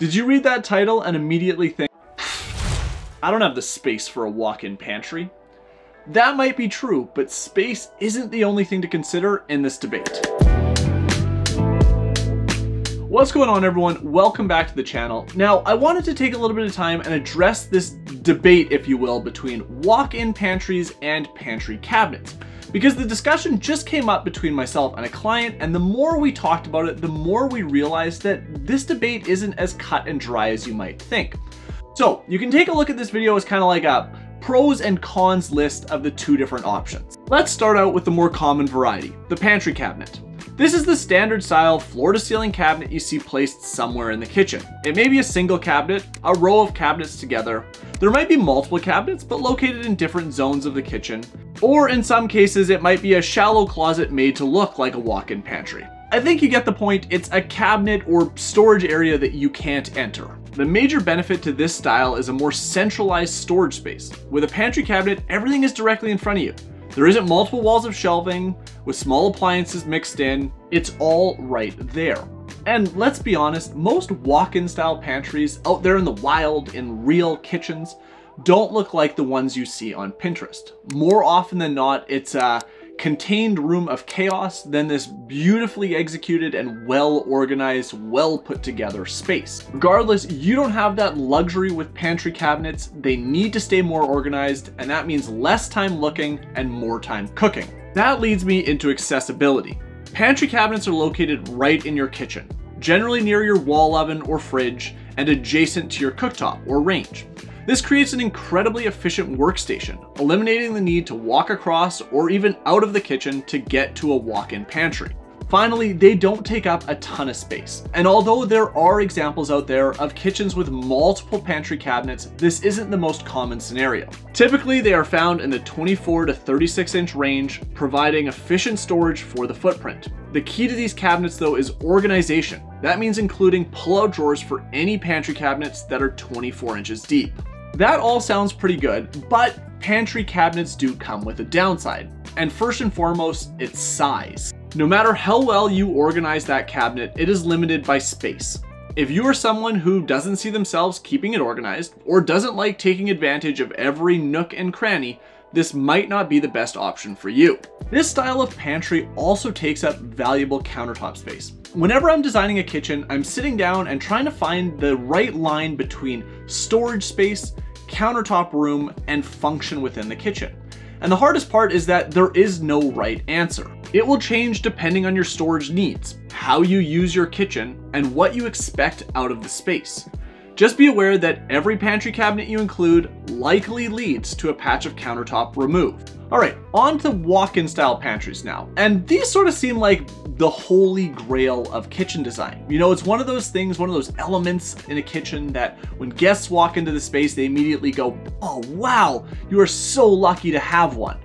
Did you read that title and immediately think, I don't have the space for a walk-in pantry? That might be true, but space isn't the only thing to consider in this debate. What's going on everyone? Welcome back to the channel. Now, I wanted to take a little bit of time and address this debate, if you will, between walk-in pantries and pantry cabinets. Because the discussion just came up between myself and a client, and the more we talked about it, the more we realized that this debate isn't as cut and dry as you might think. So you can take a look at this video as kind of like a pros and cons list of the two different options. Let's start out with the more common variety, the pantry cabinet. This is the standard style floor to ceiling cabinet you see placed somewhere in the kitchen. It may be a single cabinet, a row of cabinets together. There might be multiple cabinets, but located in different zones of the kitchen. Or in some cases, it might be a shallow closet made to look like a walk-in pantry. I think you get the point, it's a cabinet or storage area that you can't enter. The major benefit to this style is a more centralized storage space. With a pantry cabinet, everything is directly in front of you. There isn't multiple walls of shelving with small appliances mixed in. It's all right there. And let's be honest, most walk-in style pantries out there in the wild in real kitchens don't look like the ones you see on Pinterest. More often than not, it's a contained room of chaos than this beautifully executed and well organized, well put together space. Regardless, you don't have that luxury with pantry cabinets. They need to stay more organized and that means less time looking and more time cooking. That leads me into accessibility. Pantry cabinets are located right in your kitchen, generally near your wall oven or fridge and adjacent to your cooktop or range. This creates an incredibly efficient workstation, eliminating the need to walk across or even out of the kitchen to get to a walk-in pantry. Finally, they don't take up a ton of space. And although there are examples out there of kitchens with multiple pantry cabinets, this isn't the most common scenario. Typically, they are found in the 24 to 36 inch range, providing efficient storage for the footprint. The key to these cabinets though is organization. That means including pull-out drawers for any pantry cabinets that are 24 inches deep. That all sounds pretty good, but pantry cabinets do come with a downside. And first and foremost, its size. No matter how well you organize that cabinet, it is limited by space. If you are someone who doesn't see themselves keeping it organized, or doesn't like taking advantage of every nook and cranny, this might not be the best option for you. This style of pantry also takes up valuable countertop space. Whenever I'm designing a kitchen, I'm sitting down and trying to find the right line between storage space, countertop room, and function within the kitchen. And the hardest part is that there is no right answer. It will change depending on your storage needs, how you use your kitchen, and what you expect out of the space. Just be aware that every pantry cabinet you include likely leads to a patch of countertop removed. All right, on to walk-in style pantries now. And these sort of seem like the holy grail of kitchen design. You know, it's one of those things, one of those elements in a kitchen that when guests walk into the space, they immediately go, oh wow, you are so lucky to have one.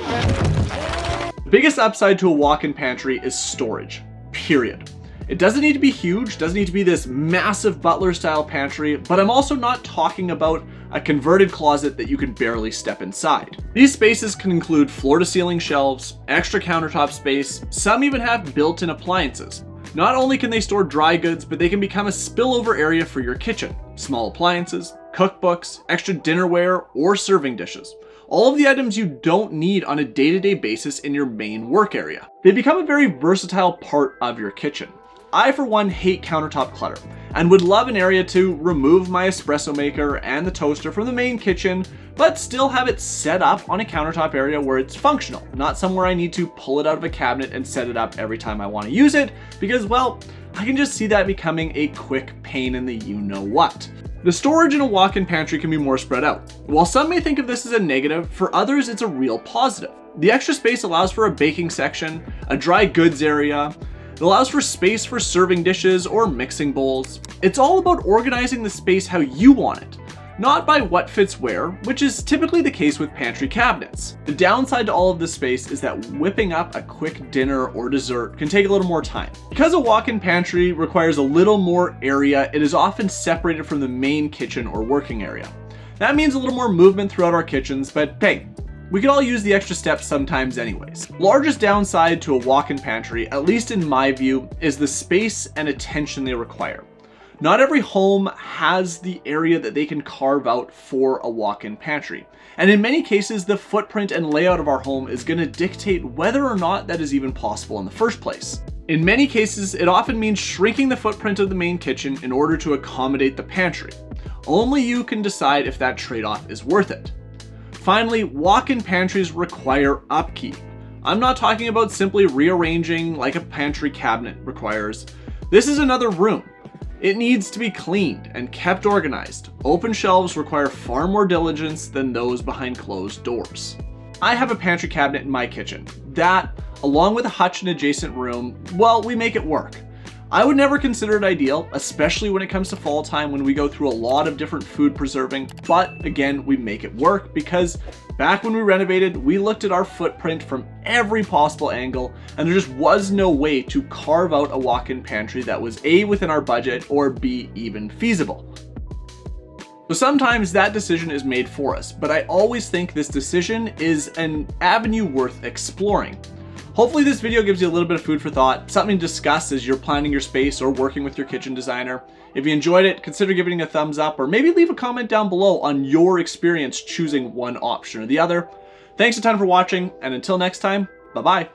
The biggest upside to a walk-in pantry is storage, period. It doesn't need to be huge, doesn't need to be this massive butler style pantry, but I'm also not talking about a converted closet that you can barely step inside. These spaces can include floor to ceiling shelves, extra countertop space, some even have built-in appliances. Not only can they store dry goods, but they can become a spillover area for your kitchen. Small appliances, cookbooks, extra dinnerware, or serving dishes. All of the items you don't need on a day-to-day -day basis in your main work area. They become a very versatile part of your kitchen. I for one hate countertop clutter and would love an area to remove my espresso maker and the toaster from the main kitchen, but still have it set up on a countertop area where it's functional, not somewhere I need to pull it out of a cabinet and set it up every time I want to use it, because well, I can just see that becoming a quick pain in the you-know-what. The storage in a walk-in pantry can be more spread out. While some may think of this as a negative, for others it's a real positive. The extra space allows for a baking section, a dry goods area, it allows for space for serving dishes or mixing bowls. It's all about organizing the space how you want it, not by what fits where, which is typically the case with pantry cabinets. The downside to all of this space is that whipping up a quick dinner or dessert can take a little more time. Because a walk-in pantry requires a little more area, it is often separated from the main kitchen or working area. That means a little more movement throughout our kitchens, but hey, we could all use the extra steps sometimes anyways. Largest downside to a walk-in pantry, at least in my view, is the space and attention they require. Not every home has the area that they can carve out for a walk-in pantry. And in many cases, the footprint and layout of our home is going to dictate whether or not that is even possible in the first place. In many cases, it often means shrinking the footprint of the main kitchen in order to accommodate the pantry. Only you can decide if that trade-off is worth it. Finally, walk-in pantries require upkeep. I'm not talking about simply rearranging like a pantry cabinet requires. This is another room. It needs to be cleaned and kept organized. Open shelves require far more diligence than those behind closed doors. I have a pantry cabinet in my kitchen. That, along with a hutch and adjacent room, well, we make it work. I would never consider it ideal, especially when it comes to fall time when we go through a lot of different food preserving, but again, we make it work because back when we renovated, we looked at our footprint from every possible angle, and there just was no way to carve out a walk-in pantry that was A, within our budget, or B, even feasible. So sometimes that decision is made for us, but I always think this decision is an avenue worth exploring. Hopefully this video gives you a little bit of food for thought, something to discuss as you're planning your space or working with your kitchen designer. If you enjoyed it, consider giving it a thumbs up or maybe leave a comment down below on your experience choosing one option or the other. Thanks a ton for watching, and until next time, bye-bye.